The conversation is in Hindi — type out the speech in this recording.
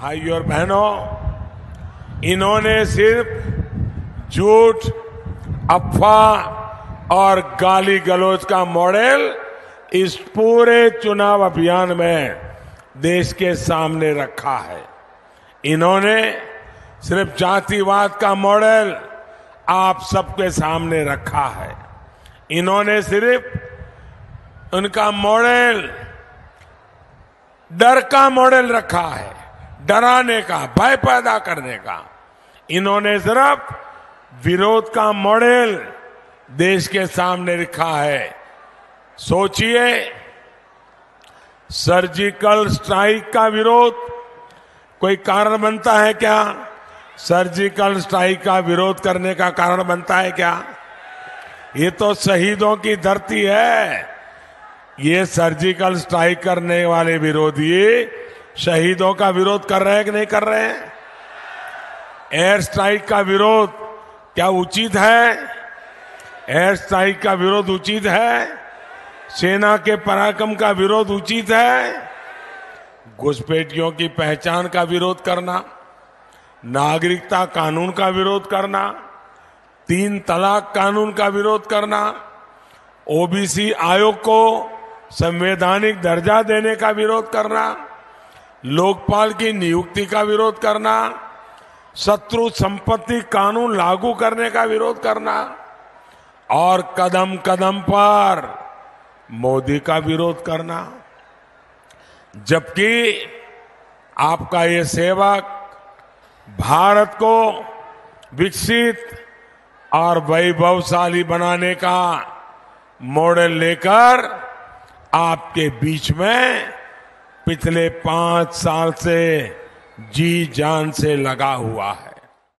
भाइयों और बहनों, इन्होंने सिर्फ़ झूठ, अफवाह और गाली गलौज का मॉडल इस पूरे चुनाव अभियान में देश के सामने रखा है। इन्होंने सिर्फ़ जातिवाद का मॉडल आप सबके सामने रखा है। इन्होंने सिर्फ़ उनका मॉडल डर का मॉडल रखा है। डराने का, भय पैदा करने का। इन्होंने सिर्फ़ विरोध का मॉडल देश के सामने रखा है। सोचिए, सर्जिकल स्ट्राइक का विरोध, कोई कारण बनता है क्या? सर्जिकल स्ट्राइक का विरोध करने का कारण बनता है क्या? ये तो शहीदों की धरती है। ये सर्जिकल स्ट्राइक करने वाले विरोधी शहीदों का विरोध कर रहे हैं कि नहीं कर रहे हैं? एयर स्ट्राइक का विरोध क्या उचित है? एयर स्ट्राइक का विरोध उचित है? सेना के पराक्रम का विरोध उचित है? घुसपैठियों की पहचान का विरोध करना, नागरिकता कानून का विरोध करना, तीन तलाक कानून का विरोध करना, ओबीसी आयोग को संवैधानिक दर्जा देने का विरोध करना लोकपाल की नियुक्ति का विरोध करना, शत्रु संपत्ति कानून लागू करने का विरोध करना, और कदम कदम पर मोदी का विरोध करना। जबकि आपका ये सेवक भारत को विकसित और वैभवशाली बनाने का मॉडल लेकर आपके बीच में पिछले पाँच साल से जी जान से लगा हुआ है।